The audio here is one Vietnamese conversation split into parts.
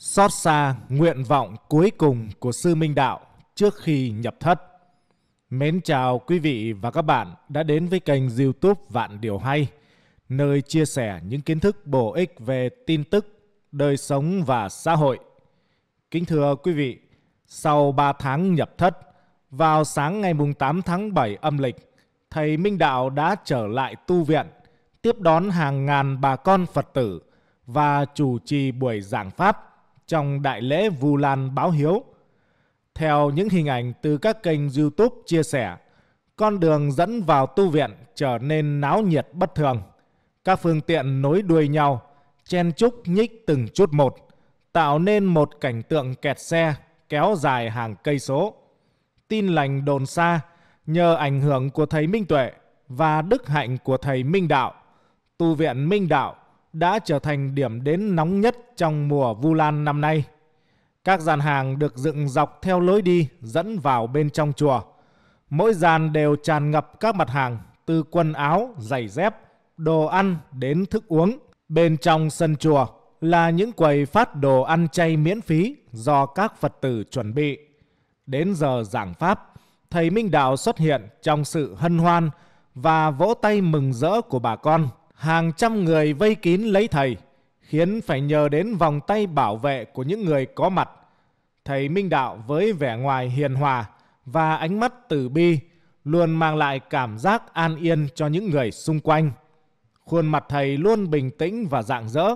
Xót xa nguyện vọng cuối cùng của Sư Minh Đạo trước khi nhập thất. Mến chào quý vị và các bạn đã đến với kênh youtube Vạn Điều Hay, nơi chia sẻ những kiến thức bổ ích về tin tức, đời sống và xã hội. Kính thưa quý vị, sau 3 tháng nhập thất, vào sáng ngày 8 tháng 7 âm lịch, Thầy Minh Đạo đã trở lại tu viện, tiếp đón hàng ngàn bà con Phật tử và chủ trì buổi giảng Pháp trong đại lễ Vu Lan báo hiếu. Theo những hình ảnh từ các kênh YouTube chia sẻ, con đường dẫn vào tu viện trở nên náo nhiệt bất thường. Các phương tiện nối đuôi nhau, chen chúc nhích từng chút một, tạo nên một cảnh tượng kẹt xe kéo dài hàng cây số. Tin lành đồn xa nhờ ảnh hưởng của thầy Minh Tuệ và đức hạnh của thầy Minh Đạo, tu viện Minh Đạo đã trở thành điểm đến nóng nhất trong mùa Vu Lan năm nay. Các gian hàng được dựng dọc theo lối đi dẫn vào bên trong chùa. Mỗi gian đều tràn ngập các mặt hàng từ quần áo, giày dép, đồ ăn đến thức uống. Bên trong sân chùa là những quầy phát đồ ăn chay miễn phí do các Phật tử chuẩn bị. Đến giờ giảng Pháp, thầy Minh Đạo xuất hiện trong sự hân hoan và vỗ tay mừng rỡ của bà con hàng trăm người vây kín lấy thầy, khiến phải nhờ đến vòng tay bảo vệ của những người có mặt. Thầy Minh Đạo với vẻ ngoài hiền hòa và ánh mắt từ bi luôn mang lại cảm giác an yên cho những người xung quanh. Khuôn mặt thầy luôn bình tĩnh và rạng rỡ,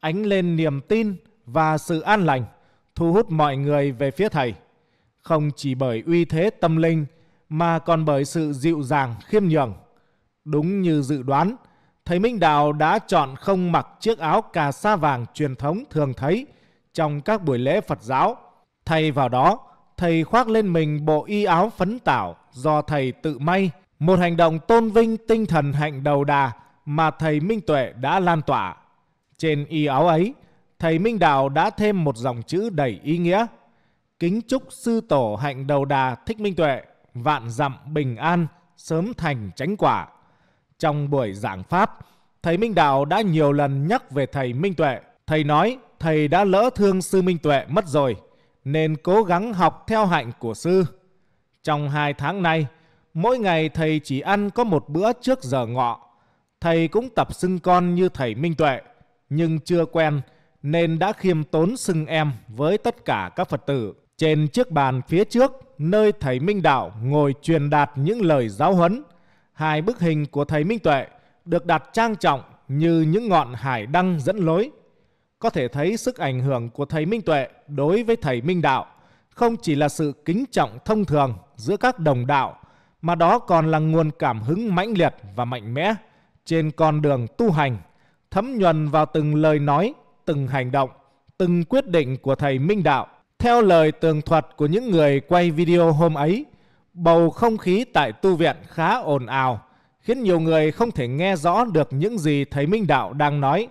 ánh lên niềm tin và sự an lành, thu hút mọi người về phía thầy. Không chỉ bởi uy thế tâm linh mà còn bởi sự dịu dàng khiêm nhường. Đúng như dự đoán, thầy Minh Đạo đã chọn không mặc chiếc áo cà sa vàng truyền thống thường thấy trong các buổi lễ Phật giáo. Thay vào đó, thầy khoác lên mình bộ y áo phấn tảo do thầy tự may, một hành động tôn vinh tinh thần hạnh đầu đà mà thầy Minh Tuệ đã lan tỏa. Trên y áo ấy, thầy Minh Đạo đã thêm một dòng chữ đầy ý nghĩa. Kính chúc sư tổ hạnh đầu đà thích Minh Tuệ, vạn dặm bình an, sớm thành chánh quả. Trong buổi giảng Pháp, thầy Minh Đạo đã nhiều lần nhắc về thầy Minh Tuệ. Thầy nói thầy đã lỡ thương sư Minh Tuệ mất rồi, nên cố gắng học theo hạnh của sư. Trong hai tháng nay, mỗi ngày thầy chỉ ăn có một bữa trước giờ ngọ. Thầy cũng tập xưng con như thầy Minh Tuệ, nhưng chưa quen nên đã khiêm tốn xưng em với tất cả các Phật tử. Trên chiếc bàn phía trước, nơi thầy Minh Đạo ngồi truyền đạt những lời giáo huấn, hai bức hình của thầy Minh Tuệ được đặt trang trọng như những ngọn hải đăng dẫn lối. Có thể thấy sức ảnh hưởng của thầy Minh Tuệ đối với thầy Minh Đạo không chỉ là sự kính trọng thông thường giữa các đồng đạo, mà đó còn là nguồn cảm hứng mãnh liệt và mạnh mẽ trên con đường tu hành, thấm nhuần vào từng lời nói, từng hành động, từng quyết định của thầy Minh Đạo. Theo lời tường thuật của những người quay video hôm ấy, Bầu không khí tại tu viện khá ồn ào, khiến nhiều người không thể nghe rõ được những gì thầy Minh Đạo đang nói.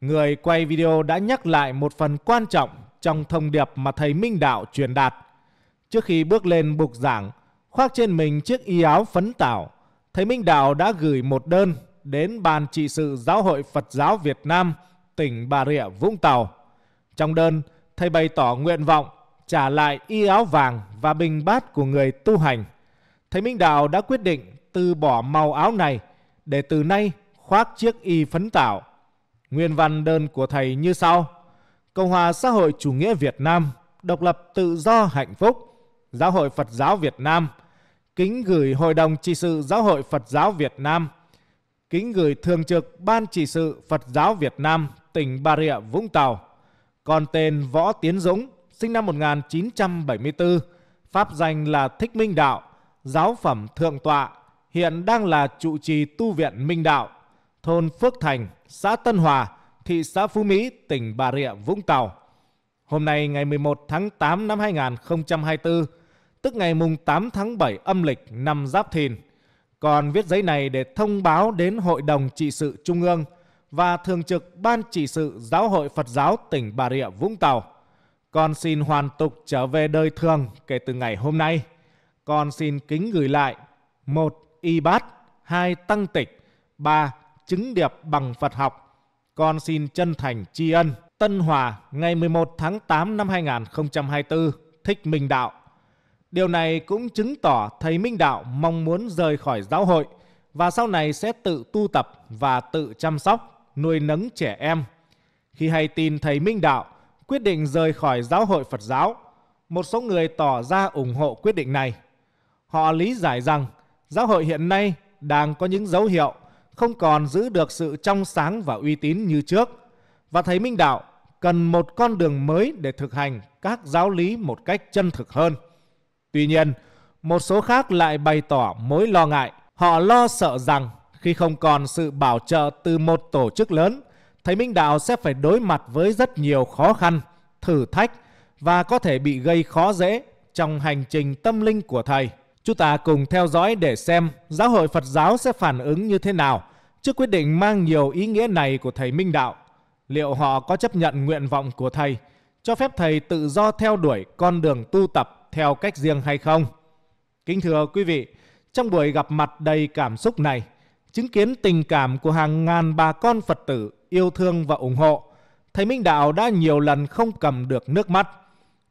Người quay video đã nhắc lại một phần quan trọng trong thông điệp mà thầy Minh Đạo truyền đạt. Trước khi bước lên bục giảng, khoác trên mình chiếc y áo phấn tảo, thầy Minh Đạo đã gửi một đơn đến Ban trị sự Giáo hội Phật giáo Việt Nam, tỉnh Bà Rịa, Vũng Tàu. Trong đơn, thầy bày tỏ nguyện vọng trả lại y áo vàng và bình bát của người tu hành. Thầy Minh Đạo đã quyết định từ bỏ màu áo này để từ nay khoác chiếc y phấn tảo. Nguyên văn đơn của thầy như sau. Cộng hòa xã hội chủ nghĩa Việt Nam, độc lập tự do hạnh phúc, Giáo hội Phật giáo Việt Nam, kính gửi Hội đồng trị sự Giáo hội Phật giáo Việt Nam, kính gửi Thường trực Ban trị sự Phật giáo Việt Nam, tỉnh Bà Rịa, Vũng Tàu. Con tên Võ Tiến Dũng, sinh năm 1974, pháp danh là Thích Minh Đạo, giáo phẩm thượng tọa, hiện đang là trụ trì tu viện Minh Đạo, thôn Phước Thành, xã Tân Hòa, thị xã Phú Mỹ, tỉnh Bà Rịa, Vũng Tàu. Hôm nay ngày 11 tháng 8 năm 2024, tức ngày mùng 8 tháng 7 âm lịch năm Giáp Thìn, còn viết giấy này để thông báo đến Hội đồng trị sự Trung ương và Thường trực Ban trị sự Giáo hội Phật giáo tỉnh Bà Rịa, Vũng Tàu con xin hoàn tục trở về đời thường kể từ ngày hôm nay. Con xin kính gửi lại một Y bát, hai Tăng tịch, ba Chứng điệp bằng Phật học. Con xin chân thành tri ân. Tân Hòa ngày 11 tháng 8 năm 2024, thích Minh Đạo. Điều này cũng chứng tỏ thầy Minh Đạo mong muốn rời khỏi giáo hội và sau này sẽ tự tu tập và tự chăm sóc, nuôi nấng trẻ em. Khi hay tin thầy Minh Đạo quyết định rời khỏi giáo hội Phật giáo, một số người tỏ ra ủng hộ quyết định này. Họ lý giải rằng giáo hội hiện nay đang có những dấu hiệu không còn giữ được sự trong sáng và uy tín như trước và thầy Minh Đạo cần một con đường mới để thực hành các giáo lý một cách chân thực hơn. Tuy nhiên, một số khác lại bày tỏ mối lo ngại. Họ lo sợ rằng khi không còn sự bảo trợ từ một tổ chức lớn, thầy Minh Đạo sẽ phải đối mặt với rất nhiều khó khăn, thử thách và có thể bị gây khó dễ trong hành trình tâm linh của thầy. Chúng ta cùng theo dõi để xem giáo hội Phật giáo sẽ phản ứng như thế nào trước quyết định mang nhiều ý nghĩa này của thầy Minh Đạo. Liệu họ có chấp nhận nguyện vọng của thầy, cho phép thầy tự do theo đuổi con đường tu tập theo cách riêng hay không? Kính thưa quý vị, trong buổi gặp mặt đầy cảm xúc này, chứng kiến tình cảm của hàng ngàn bà con Phật tử yêu thương và ủng hộ, thầy Minh Đạo đã nhiều lần không cầm được nước mắt.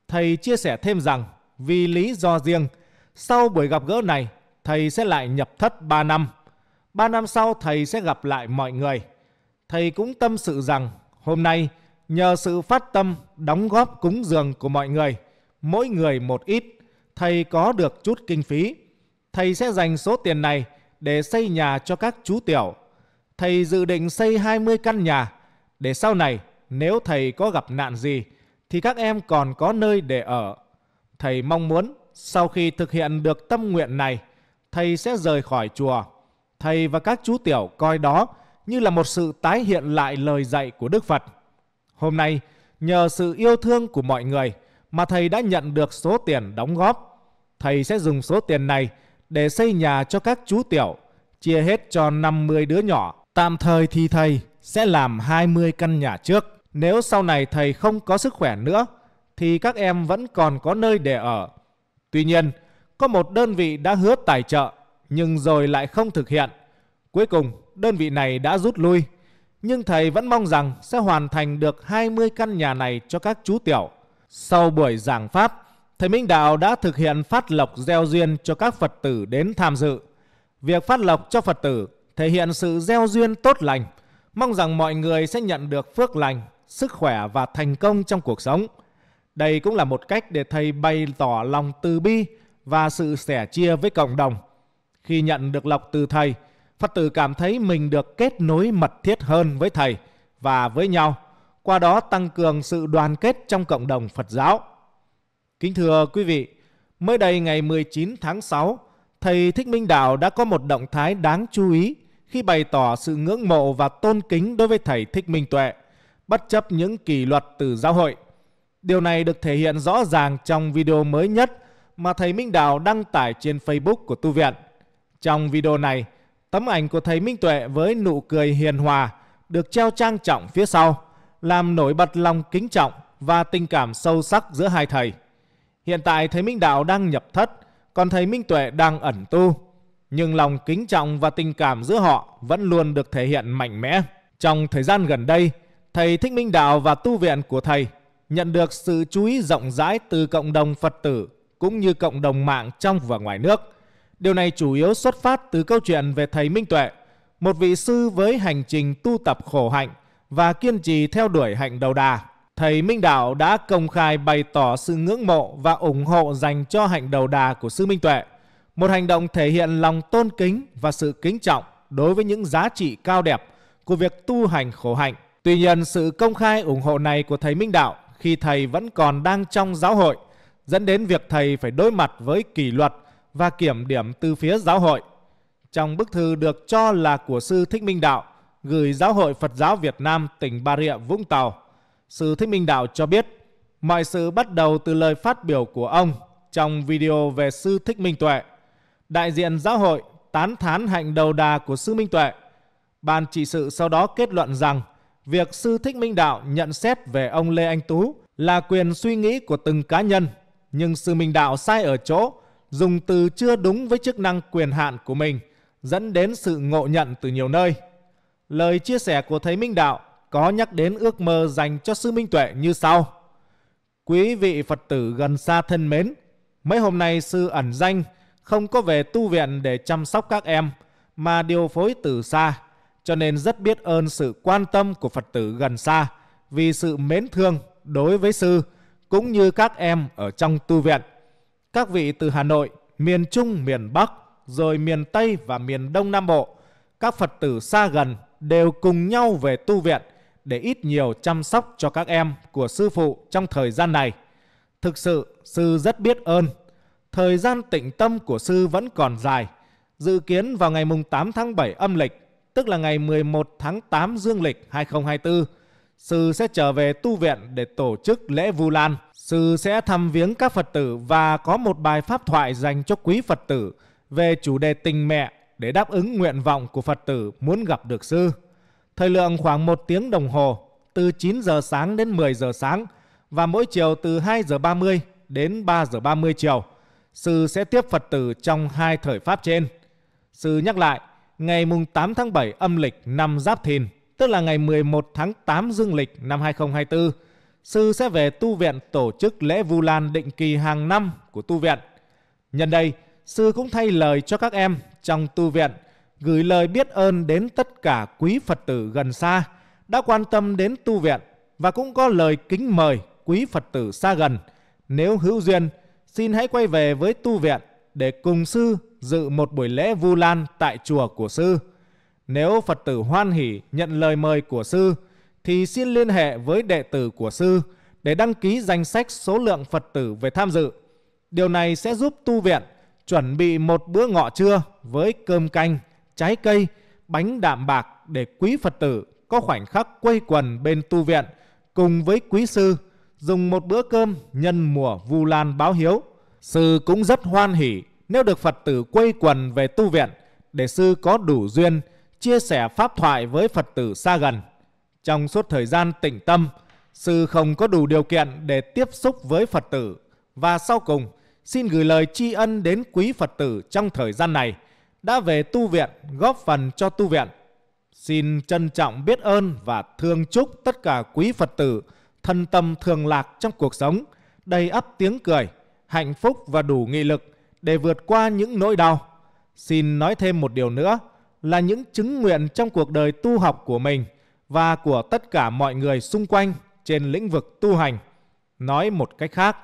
Thầy chia sẻ thêm rằng, vì lý do riêng, sau buổi gặp gỡ này, thầy sẽ lại nhập thất 3 năm. 3 năm sau thầy sẽ gặp lại mọi người. Thầy cũng tâm sự rằng hôm nay nhờ sự phát tâm đóng góp cúng dường của mọi người, mỗi người một ít, thầy có được chút kinh phí. Thầy sẽ dành số tiền này để xây nhà cho các chú tiểu. Thầy dự định xây 20 căn nhà để sau này nếu thầy có gặp nạn gì thì các em còn có nơi để ở. Thầy mong muốn sau khi thực hiện được tâm nguyện này, thầy sẽ rời khỏi chùa. Thầy và các chú tiểu coi đó như là một sự tái hiện lại lời dạy của Đức Phật. Hôm nay, nhờ sự yêu thương của mọi người mà thầy đã nhận được số tiền đóng góp. Thầy sẽ dùng số tiền này để xây nhà cho các chú tiểu, chia hết cho 50 đứa nhỏ. Tạm thời thì thầy sẽ làm 20 căn nhà trước. Nếu sau này thầy không có sức khỏe nữa, thì các em vẫn còn có nơi để ở. Tuy nhiên, có một đơn vị đã hứa tài trợ, nhưng rồi lại không thực hiện. Cuối cùng, đơn vị này đã rút lui. Nhưng thầy vẫn mong rằng sẽ hoàn thành được 20 căn nhà này cho các chú tiểu. Sau buổi giảng Pháp, Thầy Minh Đạo đã thực hiện phát lộc gieo duyên cho các Phật tử đến tham dự. Việc phát lộc cho Phật tử thể hiện sự gieo duyên tốt lành, mong rằng mọi người sẽ nhận được phước lành, sức khỏe và thành công trong cuộc sống. Đây cũng là một cách để thầy bày tỏ lòng từ bi và sự sẻ chia với cộng đồng. Khi nhận được lộc từ thầy, Phật tử cảm thấy mình được kết nối mật thiết hơn với thầy và với nhau, qua đó tăng cường sự đoàn kết trong cộng đồng Phật giáo. Kính thưa quý vị, mới đây ngày 19 tháng 6, thầy Thích Minh Đạo đã có một động thái đáng chú ý khi bày tỏ sự ngưỡng mộ và tôn kính đối với thầy Thích Minh Tuệ, bất chấp những kỷ luật từ giáo hội. Điều này được thể hiện rõ ràng trong video mới nhất mà thầy Minh Đạo đăng tải trên Facebook của tu viện. Trong video này, tấm ảnh của thầy Minh Tuệ với nụ cười hiền hòa được treo trang trọng phía sau, làm nổi bật lòng kính trọng và tình cảm sâu sắc giữa hai thầy. Hiện tại thầy Minh Đạo đang nhập thất, còn thầy Minh Tuệ đang ẩn tu. Nhưng lòng kính trọng và tình cảm giữa họ vẫn luôn được thể hiện mạnh mẽ. Trong thời gian gần đây, thầy Thích Minh Đạo và tu viện của thầy nhận được sự chú ý rộng rãi từ cộng đồng Phật tử cũng như cộng đồng mạng trong và ngoài nước. Điều này chủ yếu xuất phát từ câu chuyện về thầy Minh Tuệ, một vị sư với hành trình tu tập khổ hạnh và kiên trì theo đuổi hạnh đầu đà thầy Minh Đạo đã công khai bày tỏ sự ngưỡng mộ và ủng hộ dành cho hạnh đầu đà của sư Minh Tuệ, một hành động thể hiện lòng tôn kính và sự kính trọng đối với những giá trị cao đẹp của việc tu hành khổ hạnh. Tuy nhiên, sự công khai ủng hộ này của thầy Minh Đạo khi thầy vẫn còn đang trong giáo hội dẫn đến việc thầy phải đối mặt với kỷ luật và kiểm điểm từ phía giáo hội. Trong bức thư được cho là của sư Thích Minh Đạo gửi Giáo hội Phật giáo Việt Nam tỉnh Bà Rịa Vũng Tàu, Sư Thích Minh Đạo cho biết, mọi sự bắt đầu từ lời phát biểu của ông trong video về Sư Thích Minh Tuệ. Đại diện giáo hội tán thán hạnh đầu đà của Sư Minh Tuệ. Ban trị sự sau đó kết luận rằng việc Sư Thích Minh Đạo nhận xét về ông Lê Anh Tú là quyền suy nghĩ của từng cá nhân, nhưng Sư Minh Đạo sai ở chỗ dùng từ chưa đúng với chức năng quyền hạn của mình, dẫn đến sự ngộ nhận từ nhiều nơi. Lời chia sẻ của Thầy Minh Đạo có nhắc đến ước mơ dành cho sư Minh Tuệ như sau. Quý vị Phật tử gần xa thân mến, mấy hôm nay sư ẩn danh không có về tu viện để chăm sóc các em mà điều phối từ xa, cho nên rất biết ơn sự quan tâm của Phật tử gần xa vì sự mến thương đối với sư cũng như các em ở trong tu viện. Các vị từ Hà Nội, miền Trung, miền Bắc, rồi miền Tây và miền Đông Nam Bộ, các Phật tử xa gần đều cùng nhau về tu viện để ít nhiều chăm sóc cho các em của sư phụ trong thời gian này. Thực sự, sư rất biết ơn. Thời gian tịnh tâm của sư vẫn còn dài. Dự kiến vào ngày 8 tháng 7 âm lịch, tức là ngày 11 tháng 8 dương lịch 2024, sư sẽ trở về tu viện để tổ chức lễ Vu Lan. Sư sẽ thăm viếng các Phật tử và có một bài pháp thoại dành cho quý Phật tử về chủ đề tình mẹ để đáp ứng nguyện vọng của Phật tử muốn gặp được sư. Thời lượng khoảng 1 tiếng đồng hồ, từ 9 giờ sáng đến 10 giờ sáng và mỗi chiều từ 2 giờ 30 đến 3 giờ 30 chiều. Sư sẽ tiếp Phật tử trong hai thời pháp trên. Sư nhắc lại, ngày mùng 8 tháng 7 âm lịch năm Giáp Thìn, tức là ngày 11 tháng 8 dương lịch năm 2024, Sư sẽ về tu viện tổ chức lễ Vu Lan định kỳ hàng năm của tu viện. Nhân đây, Sư cũng thay lời cho các em trong tu viện gửi lời biết ơn đến tất cả quý Phật tử gần xa đã quan tâm đến tu viện và cũng có lời kính mời quý Phật tử xa gần. Nếu hữu duyên, xin hãy quay về với tu viện để cùng sư dự một buổi lễ Vu Lan tại chùa của sư. Nếu Phật tử hoan hỷ nhận lời mời của sư, thì xin liên hệ với đệ tử của sư để đăng ký danh sách số lượng Phật tử về tham dự. Điều này sẽ giúp tu viện chuẩn bị một bữa ngọ trưa với cơm canh, trái cây, bánh đạm bạc để quý Phật tử có khoảnh khắc quây quần bên tu viện cùng với quý sư dùng một bữa cơm nhân mùa vu lan báo hiếu. Sư cũng rất hoan hỷ nếu được Phật tử quây quần về tu viện để sư có đủ duyên chia sẻ pháp thoại với Phật tử xa gần. Trong suốt thời gian tĩnh tâm, sư không có đủ điều kiện để tiếp xúc với Phật tử và sau cùng xin gửi lời tri ân đến quý Phật tử trong thời gian này đã về tu viện góp phần cho tu viện. Xin trân trọng biết ơn và thương chúc tất cả quý Phật tử thân tâm thường lạc trong cuộc sống, đầy ắp tiếng cười, hạnh phúc và đủ nghị lực để vượt qua những nỗi đau. Xin nói thêm một điều nữa là những chứng nguyện trong cuộc đời tu học của mình và của tất cả mọi người xung quanh trên lĩnh vực tu hành. Nói một cách khác,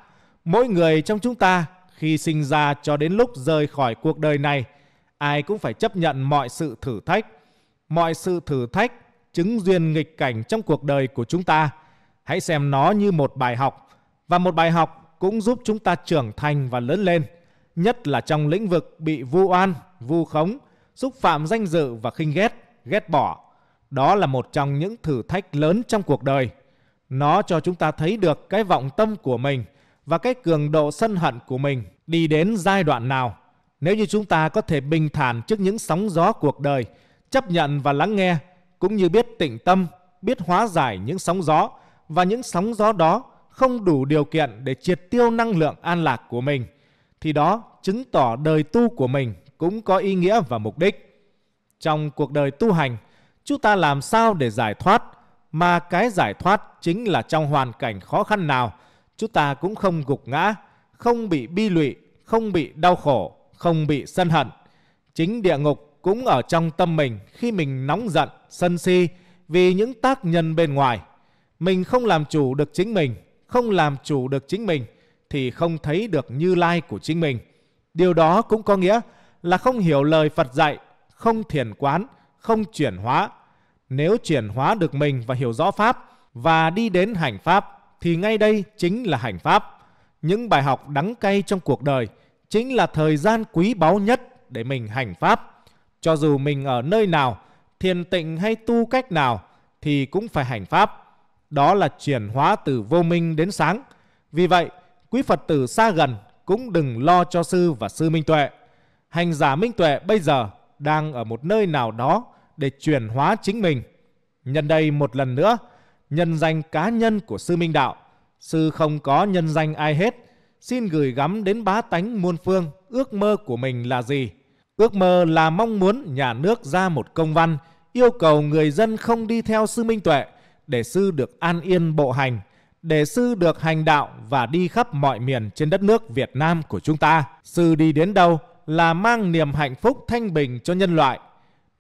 mỗi người trong chúng ta khi sinh ra cho đến lúc rời khỏi cuộc đời này, ai cũng phải chấp nhận mọi sự thử thách. Mọi sự thử thách, chứng duyên nghịch cảnh trong cuộc đời của chúng ta. Hãy xem nó như một bài học, và một bài học cũng giúp chúng ta trưởng thành và lớn lên, nhất là trong lĩnh vực bị vu oan, vu khống, xúc phạm danh dự và khinh ghét, ghét bỏ. Đó là một trong những thử thách lớn trong cuộc đời. Nó cho chúng ta thấy được cái vọng tâm của mình và cái cường độ sân hận của mình đi đến giai đoạn nào. Nếu như chúng ta có thể bình thản trước những sóng gió cuộc đời, chấp nhận và lắng nghe, cũng như biết tĩnh tâm, biết hóa giải những sóng gió và những sóng gió đó không đủ điều kiện để triệt tiêu năng lượng an lạc của mình, thì đó chứng tỏ đời tu của mình cũng có ý nghĩa và mục đích. Trong cuộc đời tu hành, chúng ta làm sao để giải thoát, mà cái giải thoát chính là trong hoàn cảnh khó khăn nào, chúng ta cũng không gục ngã, không bị bi lụy, không bị đau khổ, không bị sân hận. Chính địa ngục cũng ở trong tâm mình khi mình nóng giận, sân si vì những tác nhân bên ngoài. Mình không làm chủ được chính mình, không làm chủ được chính mình thì không thấy được như lai của chính mình. Điều đó cũng có nghĩa là không hiểu lời Phật dạy, không thiền quán, không chuyển hóa. Nếu chuyển hóa được mình và hiểu rõ Pháp và đi đến hành Pháp thì ngay đây chính là hành Pháp. Những bài học đắng cay trong cuộc đời chính là thời gian quý báu nhất để mình hành Pháp. Cho dù mình ở nơi nào, thiền tịnh hay tu cách nào thì cũng phải hành Pháp. Đó là chuyển hóa từ vô minh đến sáng. Vì vậy, quý Phật tử xa gần cũng đừng lo cho sư và sư Minh Tuệ. Hành giả Minh Tuệ bây giờ đang ở một nơi nào đó để chuyển hóa chính mình. Nhân đây một lần nữa, nhân danh cá nhân của sư Minh Đạo, sư không có nhân danh ai hết, xin gửi gắm đến bá tánh muôn phương ước mơ của mình là gì? Ước mơ là mong muốn nhà nước ra một công văn yêu cầu người dân không đi theo sư Minh Tuệ để sư được an yên bộ hành, để sư được hành đạo và đi khắp mọi miền trên đất nước Việt Nam của chúng ta. Sư đi đến đâu là mang niềm hạnh phúc thanh bình cho nhân loại.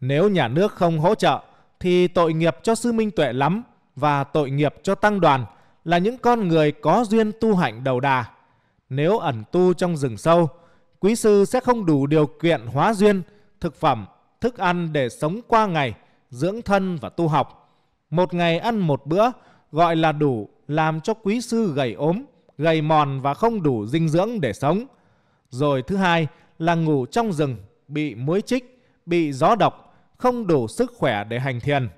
Nếu nhà nước không hỗ trợ thì tội nghiệp cho sư Minh Tuệ lắm và tội nghiệp cho tăng đoàn là những con người có duyên tu hạnh đầu đà. Nếu ẩn tu trong rừng sâu, quý sư sẽ không đủ điều kiện hóa duyên, thực phẩm, thức ăn để sống qua ngày, dưỡng thân và tu học. Một ngày ăn một bữa gọi là đủ làm cho quý sư gầy ốm, gầy mòn và không đủ dinh dưỡng để sống. Rồi thứ hai là ngủ trong rừng, bị muối chích, bị gió độc, không đủ sức khỏe để hành thiền.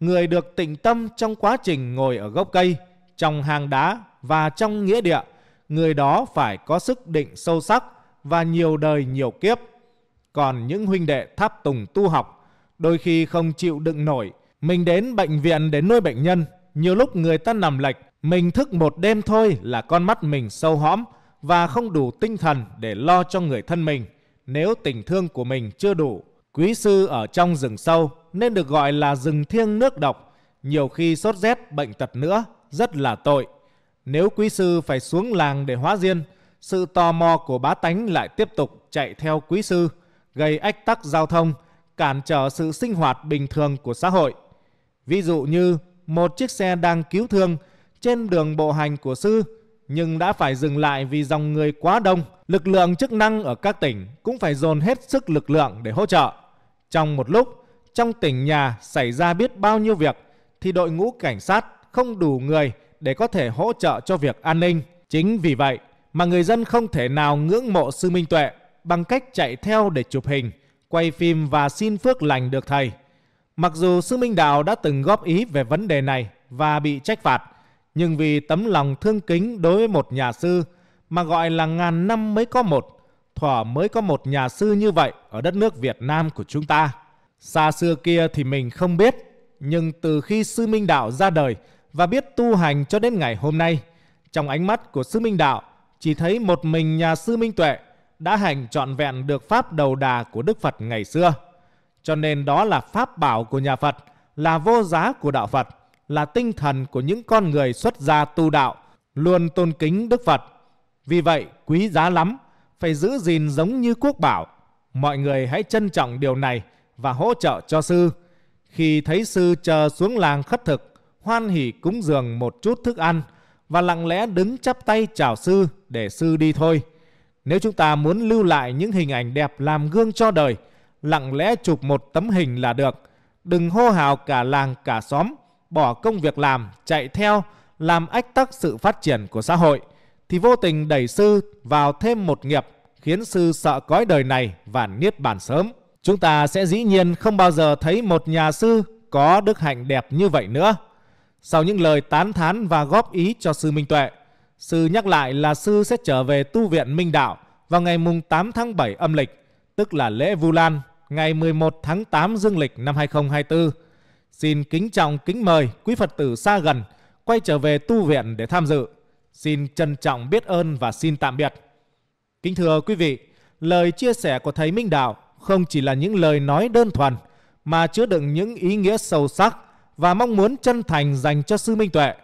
Người được tịnh tâm trong quá trình ngồi ở gốc cây, trong hang đá và trong nghĩa địa, người đó phải có sức định sâu sắc và nhiều đời nhiều kiếp. Còn những huynh đệ tháp tùng tu học, đôi khi không chịu đựng nổi, mình đến bệnh viện để nuôi bệnh nhân, nhiều lúc người ta nằm lệch, mình thức một đêm thôi là con mắt mình sâu hõm và không đủ tinh thần để lo cho người thân mình. Nếu tình thương của mình chưa đủ, quý sư ở trong rừng sâu nên được gọi là rừng thiêng nước độc. Nhiều khi sốt rét, bệnh tật nữa, rất là tội. Nếu quý sư phải xuống làng để hóa diên, sự tò mò của bá tánh lại tiếp tục chạy theo quý sư, gây ách tắc giao thông, cản trở sự sinh hoạt bình thường của xã hội. Ví dụ như một chiếc xe đang cứu thương trên đường bộ hành của sư nhưng đã phải dừng lại vì dòng người quá đông. Lực lượng chức năng ở các tỉnh cũng phải dồn hết sức lực lượng để hỗ trợ. Trong một lúc, trong tỉnh nhà xảy ra biết bao nhiêu việc thì đội ngũ cảnh sát không đủ người để có thể hỗ trợ cho việc an ninh. Chính vì vậy mà người dân không thể nào ngưỡng mộ sư Minh Tuệ bằng cách chạy theo để chụp hình, quay phim và xin phước lành được thầy. Mặc dù sư Minh Đạo đã từng góp ý về vấn đề này và bị trách phạt, nhưng vì tấm lòng thương kính đối với một nhà sư mà gọi là ngàn năm mới có một, thỏa mới có một nhà sư như vậy ở đất nước Việt Nam của chúng ta. Xa xưa kia thì mình không biết, nhưng từ khi sư Minh Đạo ra đời và biết tu hành cho đến ngày hôm nay, trong ánh mắt của sư Minh Đạo chỉ thấy một mình nhà sư Minh Tuệ đã hành trọn vẹn được pháp đầu đà của Đức Phật ngày xưa. Cho nên đó là pháp bảo của nhà Phật, là vô giá của đạo Phật, là tinh thần của những con người xuất gia tu đạo, luôn tôn kính Đức Phật. Vì vậy, quý giá lắm, phải giữ gìn giống như quốc bảo. Mọi người hãy trân trọng điều này và hỗ trợ cho sư. Khi thấy sư chờ xuống làng khất thực, hoan hỉ cúng dường một chút thức ăn và lặng lẽ đứng chắp tay chào sư để sư đi thôi. Nếu chúng ta muốn lưu lại những hình ảnh đẹp làm gương cho đời, lặng lẽ chụp một tấm hình là được. Đừng hô hào cả làng cả xóm, bỏ công việc làm, chạy theo, làm ách tắc sự phát triển của xã hội, thì vô tình đẩy sư vào thêm một nghiệp khiến sư sợ cõi đời này và niết bàn sớm. Chúng ta sẽ dĩ nhiên không bao giờ thấy một nhà sư có đức hạnh đẹp như vậy nữa. Sau những lời tán thán và góp ý cho sư Minh Tuệ, sư nhắc lại là sư sẽ trở về tu viện Minh Đạo vào ngày mùng 8 tháng 7 âm lịch, tức là lễ Vu Lan, ngày 11 tháng 8 dương lịch năm 2024. Xin kính trọng kính mời quý Phật tử xa gần quay trở về tu viện để tham dự. Xin trân trọng biết ơn và xin tạm biệt. Kính thưa quý vị, lời chia sẻ của Thầy Minh Đạo không chỉ là những lời nói đơn thuần mà chứa đựng những ý nghĩa sâu sắc và mong muốn chân thành dành cho Sư Minh Tuệ.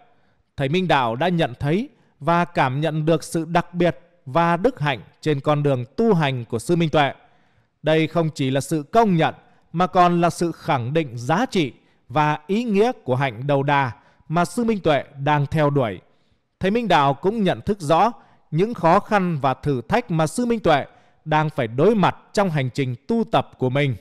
Thầy Minh Đạo đã nhận thấy và cảm nhận được sự đặc biệt và đức hạnh trên con đường tu hành của Sư Minh Tuệ. Đây không chỉ là sự công nhận mà còn là sự khẳng định giá trị và ý nghĩa của hạnh đầu đà mà Sư Minh Tuệ đang theo đuổi. Thầy Minh Đạo cũng nhận thức rõ những khó khăn và thử thách mà Sư Minh Tuệ đang phải đối mặt trong hành trình tu tập của mình.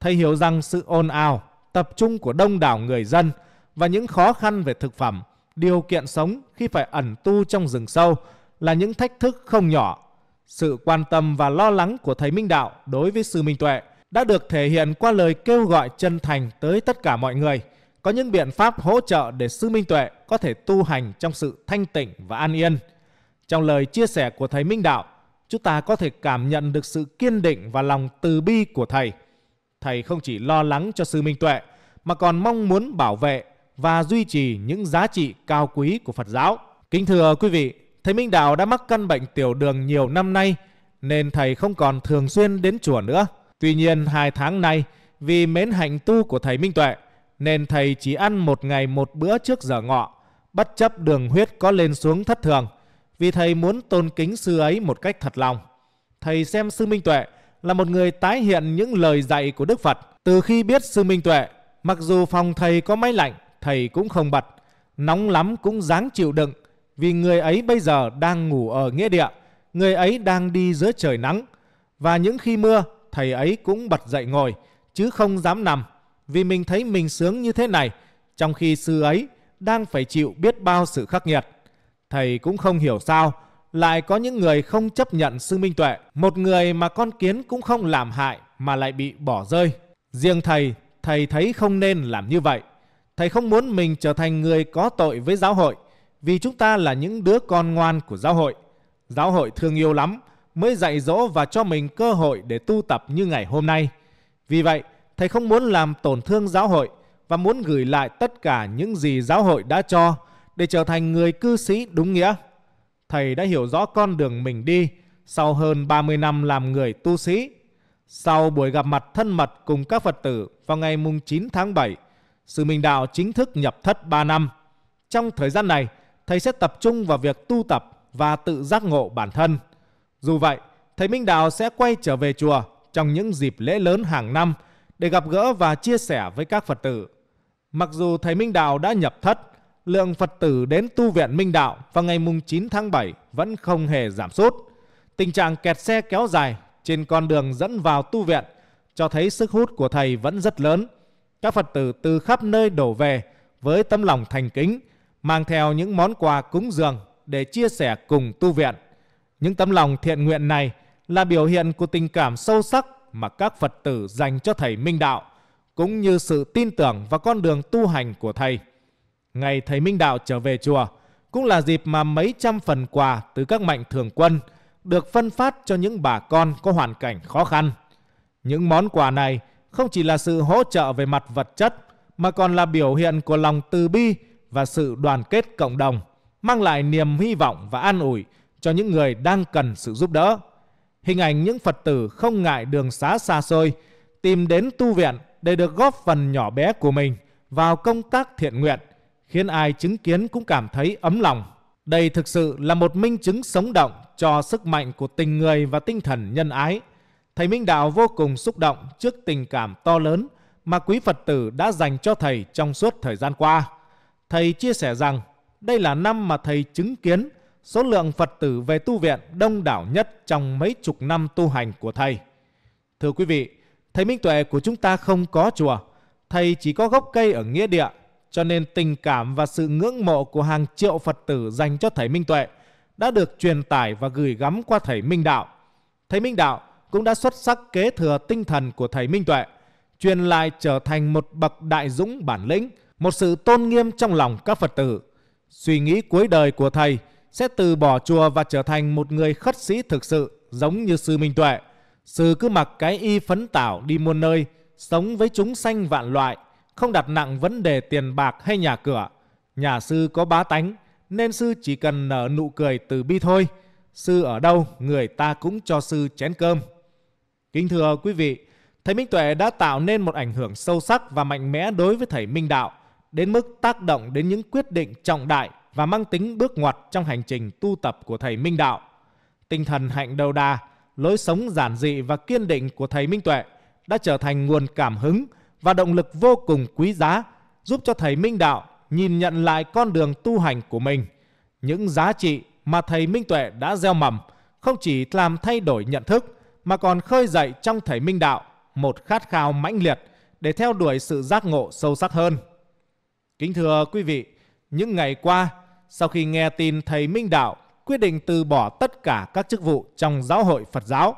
Thầy hiểu rằng sự ồn ào, tập trung của đông đảo người dân và những khó khăn về thực phẩm, điều kiện sống khi phải ẩn tu trong rừng sâu là những thách thức không nhỏ. Sự quan tâm và lo lắng của thầy Minh Đạo đối với sư Minh Tuệ đã được thể hiện qua lời kêu gọi chân thành tới tất cả mọi người. Có những biện pháp hỗ trợ để sư Minh Tuệ có thể tu hành trong sự thanh tịnh và an yên. Trong lời chia sẻ của thầy Minh Đạo, chúng ta có thể cảm nhận được sự kiên định và lòng từ bi của thầy. Thầy không chỉ lo lắng cho sư Minh Tuệ mà còn mong muốn bảo vệ và duy trì những giá trị cao quý của Phật giáo. Kính thưa quý vị, thầy Minh Đạo đã mắc căn bệnh tiểu đường nhiều năm nay nên thầy không còn thường xuyên đến chùa nữa. Tuy nhiên hai tháng nay vì mến hạnh tu của thầy Minh Tuệ nên thầy chỉ ăn một ngày một bữa trước giờ ngọ, bất chấp đường huyết có lên xuống thất thường, vì thầy muốn tôn kính sư ấy một cách thật lòng. Thầy xem sư Minh Tuệ là một người tái hiện những lời dạy của Đức Phật. Từ khi biết sư Minh Tuệ, mặc dù phòng thầy có máy lạnh, thầy cũng không bật. Nóng lắm cũng dáng chịu đựng, vì người ấy bây giờ đang ngủ ở nghĩa địa, người ấy đang đi giữa trời nắng. Và những khi mưa, thầy ấy cũng bật dậy ngồi, chứ không dám nằm, vì mình thấy mình sướng như thế này, trong khi sư ấy đang phải chịu biết bao sự khắc nghiệt. Thầy cũng không hiểu sao, lại có những người không chấp nhận sư minh tuệ, một người mà con kiến cũng không làm hại mà lại bị bỏ rơi. Riêng thầy, thầy thấy không nên làm như vậy. Thầy không muốn mình trở thành người có tội với giáo hội, vì chúng ta là những đứa con ngoan của giáo hội. Giáo hội thương yêu lắm, mới dạy dỗ và cho mình cơ hội để tu tập như ngày hôm nay. Vì vậy, thầy không muốn làm tổn thương giáo hội và muốn gửi lại tất cả những gì giáo hội đã cho để trở thành người cư sĩ đúng nghĩa. Thầy đã hiểu rõ con đường mình đi sau hơn 30 năm làm người tu sĩ. Sau buổi gặp mặt thân mật cùng các Phật tử vào ngày mùng 9 tháng 7, Sư Minh Đạo chính thức nhập thất 3 năm. Trong thời gian này, thầy sẽ tập trung vào việc tu tập và tự giác ngộ bản thân. Dù vậy, thầy Minh Đạo sẽ quay trở về chùa trong những dịp lễ lớn hàng năm để gặp gỡ và chia sẻ với các Phật tử. Mặc dù thầy Minh Đạo đã nhập thất, lượng Phật tử đến tu viện Minh Đạo vào ngày mùng 9 tháng 7 vẫn không hề giảm sút. Tình trạng kẹt xe kéo dài trên con đường dẫn vào tu viện cho thấy sức hút của thầy vẫn rất lớn. Các Phật tử từ khắp nơi đổ về với tấm lòng thành kính, mang theo những món quà cúng dường để chia sẻ cùng tu viện. Những tấm lòng thiện nguyện này là biểu hiện của tình cảm sâu sắc mà các Phật tử dành cho thầy Minh Đạo, cũng như sự tin tưởng vào con đường tu hành của thầy. Ngày thầy Minh Đạo trở về chùa cũng là dịp mà mấy trăm phần quà từ các mạnh thường quân được phân phát cho những bà con có hoàn cảnh khó khăn. Những món quà này không chỉ là sự hỗ trợ về mặt vật chất mà còn là biểu hiện của lòng từ bi và sự đoàn kết cộng đồng, mang lại niềm hy vọng và an ủi cho những người đang cần sự giúp đỡ. Hình ảnh những Phật tử không ngại đường xá xa xôi, tìm đến tu viện để được góp phần nhỏ bé của mình vào công tác thiện nguyện, khiến ai chứng kiến cũng cảm thấy ấm lòng. Đây thực sự là một minh chứng sống động cho sức mạnh của tình người và tinh thần nhân ái. Thầy Minh Đạo vô cùng xúc động trước tình cảm to lớn mà quý Phật tử đã dành cho thầy trong suốt thời gian qua. Thầy chia sẻ rằng đây là năm mà thầy chứng kiến số lượng Phật tử về tu viện đông đảo nhất trong mấy chục năm tu hành của thầy. Thưa quý vị, thầy Minh Tuệ của chúng ta không có chùa, thầy chỉ có gốc cây ở nghĩa địa, cho nên tình cảm và sự ngưỡng mộ của hàng triệu Phật tử dành cho thầy Minh Tuệ đã được truyền tải và gửi gắm qua thầy Minh Đạo. Thầy Minh Đạo cũng đã xuất sắc kế thừa tinh thần của thầy Minh Tuệ, truyền lại trở thành một bậc đại dũng bản lĩnh, một sự tôn nghiêm trong lòng các Phật tử. Suy nghĩ cuối đời của thầy sẽ từ bỏ chùa và trở thành một người khất sĩ thực sự giống như sư Minh Tuệ. Sư cứ mặc cái y phấn tảo đi muôn nơi, sống với chúng sanh vạn loại, không đặt nặng vấn đề tiền bạc hay nhà cửa. Nhà sư có bá tánh, nên sư chỉ cần nở nụ cười từ bi thôi. Sư ở đâu, người ta cũng cho sư chén cơm. Kính thưa quý vị, thầy Minh Tuệ đã tạo nên một ảnh hưởng sâu sắc và mạnh mẽ đối với thầy Minh Đạo, đến mức tác động đến những quyết định trọng đại và mang tính bước ngoặt trong hành trình tu tập của thầy Minh Đạo. Tinh thần hạnh đầu đà, lối sống giản dị và kiên định của thầy Minh Tuệ đã trở thành nguồn cảm hứng và động lực vô cùng quý giá giúp cho thầy Minh Đạo nhìn nhận lại con đường tu hành của mình. Những giá trị mà thầy Minh Tuệ đã gieo mầm không chỉ làm thay đổi nhận thức mà còn khơi dậy trong thầy Minh Đạo một khát khao mãnh liệt để theo đuổi sự giác ngộ sâu sắc hơn. Kính thưa quý vị, những ngày qua, sau khi nghe tin thầy Minh Đạo quyết định từ bỏ tất cả các chức vụ trong giáo hội Phật giáo,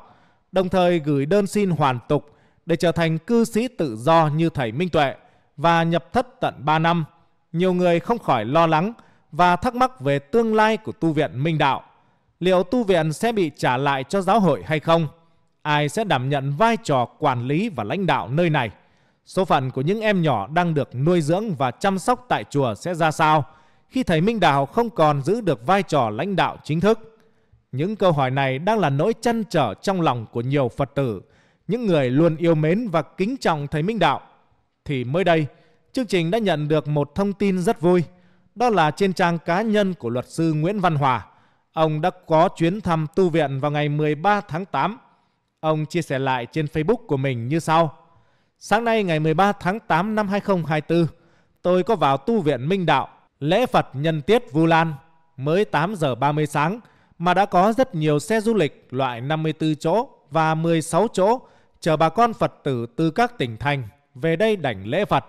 đồng thời gửi đơn xin hoàn tục để trở thành cư sĩ tự do như thầy Minh Tuệ và nhập thất tận 3 năm, nhiều người không khỏi lo lắng và thắc mắc về tương lai của tu viện Minh Đạo. Liệu tu viện sẽ bị trả lại cho giáo hội hay không? Ai sẽ đảm nhận vai trò quản lý và lãnh đạo nơi này? Số phận của những em nhỏ đang được nuôi dưỡng và chăm sóc tại chùa sẽ ra sao khi thầy Minh Đạo không còn giữ được vai trò lãnh đạo chính thức? Những câu hỏi này đang là nỗi chăn trở trong lòng của nhiều Phật tử, những người luôn yêu mến và kính trọng thầy Minh Đạo. Thì mới đây, chương trình đã nhận được một thông tin rất vui. Đó là trên trang cá nhân của luật sư Nguyễn Văn Hòa. Ông đã có chuyến thăm tu viện vào ngày 13 tháng 8. Ông chia sẻ lại trên Facebook của mình như sau. Sáng nay ngày 13 tháng 8 năm 2024, tôi có vào tu viện Minh Đạo, lễ Phật nhân tiết Vu Lan, mới 8 giờ 30 sáng, mà đã có rất nhiều xe du lịch loại 54 chỗ và 16 chỗ chờ bà con Phật tử từ các tỉnh thành về đây đảnh lễ Phật.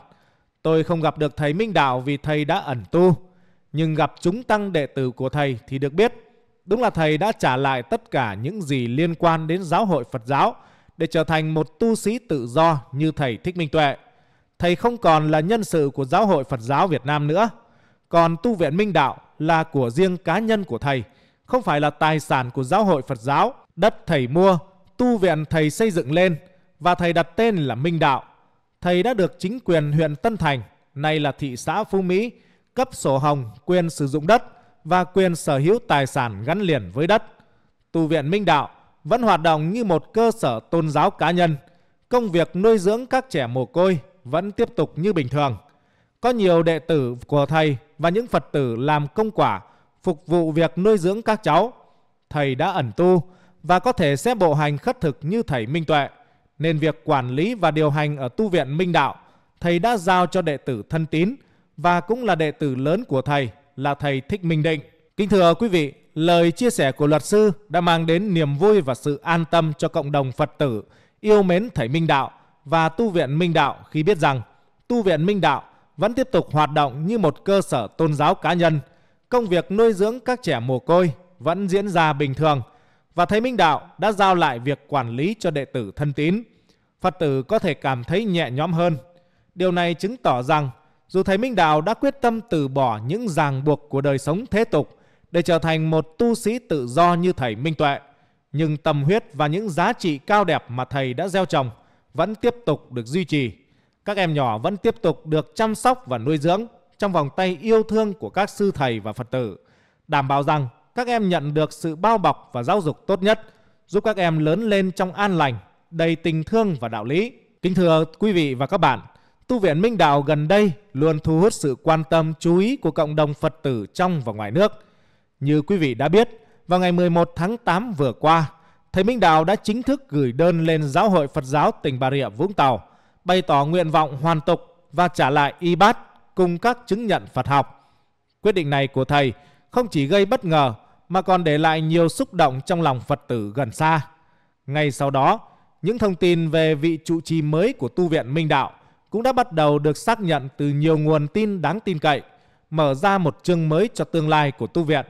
Tôi không gặp được thầy Minh Đạo vì thầy đã ẩn tu, nhưng gặp chúng tăng đệ tử của thầy thì được biết đúng là thầy đã trả lại tất cả những gì liên quan đến giáo hội Phật giáo để trở thành một tu sĩ tự do như thầy Thích Minh Tuệ. Thầy không còn là nhân sự của giáo hội Phật giáo Việt Nam nữa, còn tu viện Minh Đạo là của riêng cá nhân của thầy, không phải là tài sản của giáo hội Phật giáo. Đất thầy mua, tu viện thầy xây dựng lên và thầy đặt tên là Minh Đạo. Thầy đã được chính quyền huyện Tân Thành, nay là thị xã Phú Mỹ, cấp sổ hồng quyền sử dụng đất và quyền sở hữu tài sản gắn liền với đất. Tu viện Minh Đạo vẫn hoạt động như một cơ sở tôn giáo cá nhân. Công việc nuôi dưỡng các trẻ mồ côi vẫn tiếp tục như bình thường. Có nhiều đệ tử của thầy và những Phật tử làm công quả phục vụ việc nuôi dưỡng các cháu. Thầy đã ẩn tu và có thể sẽ bộ hành khất thực như thầy Minh Tuệ. Nên việc quản lý và điều hành ở tu viện Minh Đạo, thầy đã giao cho đệ tử thân tín và cũng là đệ tử lớn của thầy là thầy Thích Minh Định. Kính thưa quý vị, lời chia sẻ của luật sư đã mang đến niềm vui và sự an tâm cho cộng đồng Phật tử, yêu mến thầy Minh Đạo và tu viện Minh Đạo khi biết rằng tu viện Minh Đạo vẫn tiếp tục hoạt động như một cơ sở tôn giáo cá nhân. Công việc nuôi dưỡng các trẻ mồ côi vẫn diễn ra bình thường và thầy Minh Đạo đã giao lại việc quản lý cho đệ tử thân tín. Phật tử có thể cảm thấy nhẹ nhõm hơn. Điều này chứng tỏ rằng dù thầy Minh Đạo đã quyết tâm từ bỏ những ràng buộc của đời sống thế tục để trở thành một tu sĩ tự do như thầy Minh Tuệ, nhưng tâm huyết và những giá trị cao đẹp mà thầy đã gieo trồng vẫn tiếp tục được duy trì. Các em nhỏ vẫn tiếp tục được chăm sóc và nuôi dưỡng trong vòng tay yêu thương của các sư thầy và Phật tử, đảm bảo rằng các em nhận được sự bao bọc và giáo dục tốt nhất, giúp các em lớn lên trong an lành, đầy tình thương và đạo lý. Kính thưa quý vị và các bạn, Tu viện Minh Đạo gần đây luôn thu hút sự quan tâm chú ý của cộng đồng Phật tử trong và ngoài nước. Như quý vị đã biết, vào ngày 11 tháng 8 vừa qua, Thầy Minh Đạo đã chính thức gửi đơn lên Giáo hội Phật giáo tỉnh Bà Rịa Vũng Tàu, bày tỏ nguyện vọng hoàn tục và trả lại y bát cùng các chứng nhận Phật học. Quyết định này của Thầy không chỉ gây bất ngờ mà còn để lại nhiều xúc động trong lòng Phật tử gần xa. Ngay sau đó, những thông tin về vị trụ trì mới của tu viện Minh Đạo cũng đã bắt đầu được xác nhận từ nhiều nguồn tin đáng tin cậy, mở ra một chương mới cho tương lai của tu viện.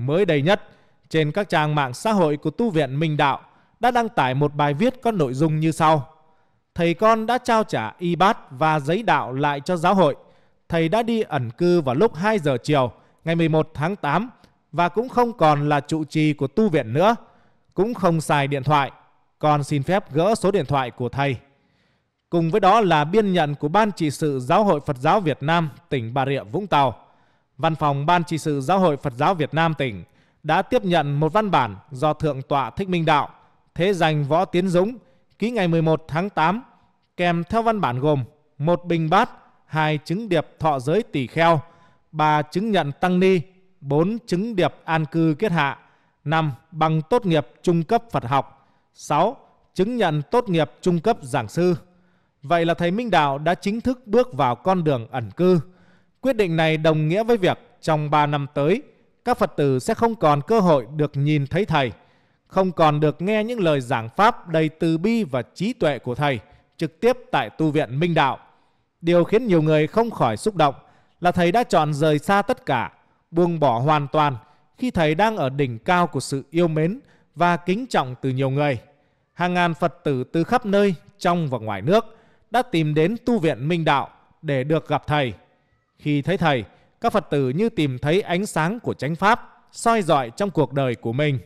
Mới đây nhất, trên các trang mạng xã hội của tu viện Minh Đạo đã đăng tải một bài viết có nội dung như sau. Thầy con đã trao trả y bát và giấy đạo lại cho giáo hội. Thầy đã đi ẩn cư vào lúc 2 giờ chiều ngày 11 tháng 8 và cũng không còn là trụ trì của tu viện nữa, cũng không xài điện thoại, còn xin phép gỡ số điện thoại của thầy. Cùng với đó là biên nhận của Ban trị sự Giáo hội Phật giáo Việt Nam tỉnh Bà Rịa Vũng Tàu. Văn phòng Ban trị sự Giáo hội Phật giáo Việt Nam tỉnh đã tiếp nhận một văn bản do Thượng tọa Thích Minh Đạo, thế danh Võ Tiến Dũng, ký ngày 11 tháng 8, kèm theo văn bản gồm một bình bát, hai chứng điệp thọ giới tỷ kheo, ba chứng nhận tăng ni, bốn chứng điệp an cư kết hạ, năm bằng tốt nghiệp trung cấp Phật học, sáu chứng nhận tốt nghiệp trung cấp giảng sư. Vậy là thầy Minh Đạo đã chính thức bước vào con đường ẩn cư. Quyết định này đồng nghĩa với việc trong 3 năm tới, các Phật tử sẽ không còn cơ hội được nhìn thấy thầy, không còn được nghe những lời giảng pháp đầy từ bi và trí tuệ của thầy trực tiếp tại tu viện Minh Đạo. Điều khiến nhiều người không khỏi xúc động là thầy đã chọn rời xa tất cả, buông bỏ hoàn toàn khi thầy đang ở đỉnh cao của sự yêu mến và kính trọng từ nhiều người. Hàng ngàn Phật tử từ khắp nơi trong và ngoài nước đã tìm đến tu viện Minh Đạo để được gặp thầy. Khi thấy thầy, các Phật tử như tìm thấy ánh sáng của chánh pháp soi dọi trong cuộc đời của mình.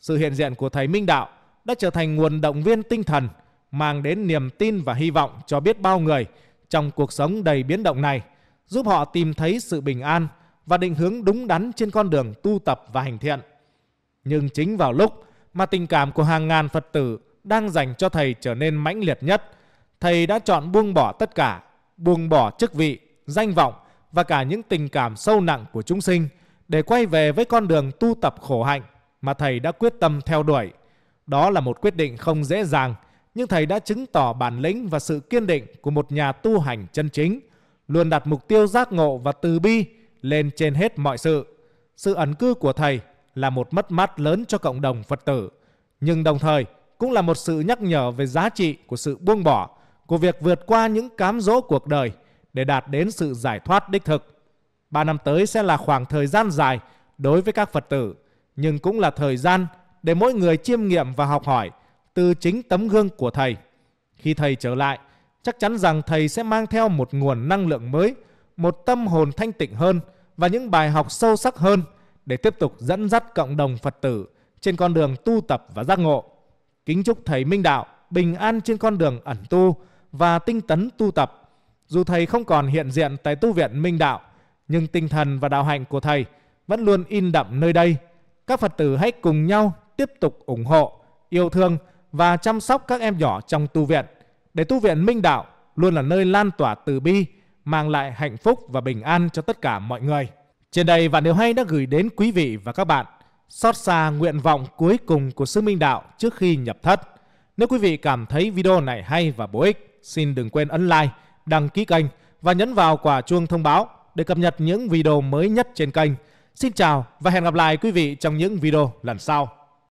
Sự hiện diện của thầy Minh Đạo đã trở thành nguồn động viên tinh thần, mang đến niềm tin và hy vọng cho biết bao người trong cuộc sống đầy biến động này, giúp họ tìm thấy sự bình an và định hướng đúng đắn trên con đường tu tập và hành thiện. Nhưng chính vào lúc mà tình cảm của hàng ngàn Phật tử đang dành cho thầy trở nên mãnh liệt nhất, thầy đã chọn buông bỏ tất cả buông bỏ chức vị, danh vọng và cả những tình cảm sâu nặng của chúng sinh để quay về với con đường tu tập khổ hạnh mà thầy đã quyết tâm theo đuổi. Đó là một quyết định không dễ dàng, nhưng thầy đã chứng tỏ bản lĩnh và sự kiên định của một nhà tu hành chân chính, luôn đặt mục tiêu giác ngộ và từ bi lên trên hết mọi sự. Sự ẩn cư của thầy là một mất mát lớn cho cộng đồng Phật tử, nhưng đồng thời cũng là một sự nhắc nhở về giá trị của sự buông bỏ, của việc vượt qua những cám dỗ cuộc đời để đạt đến sự giải thoát đích thực. Ba năm tới sẽ là khoảng thời gian dài đối với các Phật tử, nhưng cũng là thời gian để mỗi người chiêm nghiệm và học hỏi từ chính tấm gương của thầy. Khi thầy trở lại, chắc chắn rằng thầy sẽ mang theo một nguồn năng lượng mới, một tâm hồn thanh tịnh hơn và những bài học sâu sắc hơn để tiếp tục dẫn dắt cộng đồng Phật tử trên con đường tu tập và giác ngộ. Kính chúc thầy Minh Đạo bình an trên con đường ẩn tu và tinh tấn tu tập. Dù thầy không còn hiện diện tại tu viện Minh Đạo, nhưng tinh thần và đạo hạnh của thầy vẫn luôn in đậm nơi đây. Các Phật tử hãy cùng nhau tiếp tục ủng hộ, yêu thương và chăm sóc các em nhỏ trong tu viện để tu viện Minh Đạo luôn là nơi lan tỏa từ bi, mang lại hạnh phúc và bình an cho tất cả mọi người. Trên đây Vạn Điều Hay đã gửi đến quý vị và các bạn xót xa nguyện vọng cuối cùng của Sư Minh Đạo trước khi nhập thất. Nếu quý vị cảm thấy video này hay và bổ ích, xin đừng quên ấn like, đăng ký kênh và nhấn vào quả chuông thông báo để cập nhật những video mới nhất trên kênh. Xin chào và hẹn gặp lại quý vị trong những video lần sau.